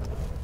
you